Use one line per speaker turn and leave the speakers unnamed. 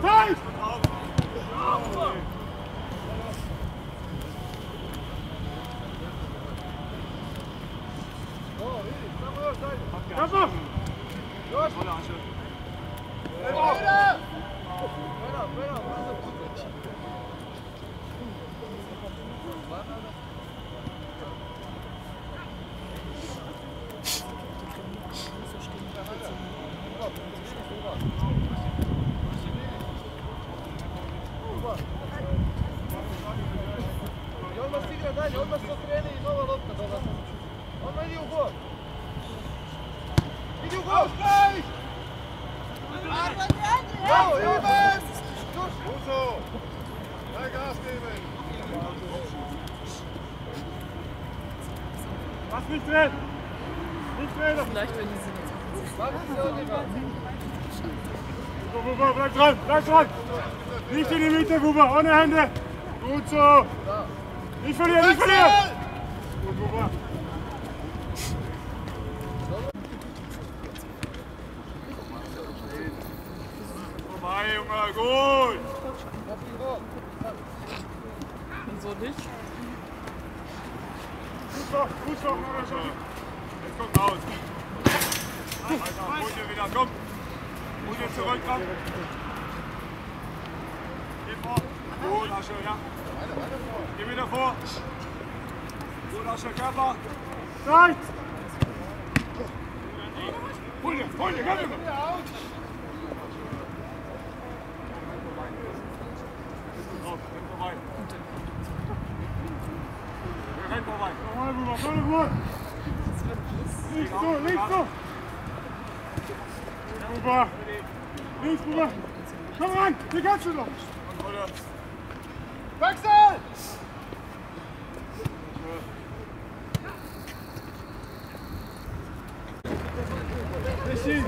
Ich Idi u gol! Bravo, Ivan!
Gut so. Kein Gas geben.
Lass nicht drin! Nicht drin!
Vielleicht, wenn die sind.
So, Buba, bleib dran, bleib dran! Nicht in die Mitte, Buba, ohne Hände! Gut so! Nicht verlieren, nicht verlieren! Gut, Buba! Junge, gut!
Und so nicht.
Fußball, Fußball, oder so. Jetzt kommt raus. Alter, hol dir wieder, komm. Hol dir zurück, komm. Geh vor. Gut, Asche, ja. Geh wieder vor. Gut, Asche, Körper. Zeit. Hol dir, hol dir, komm. Listo, listo. Kuba. Links, Kuba. Komm rein, hier kannst du doch. Wechsel! Richie!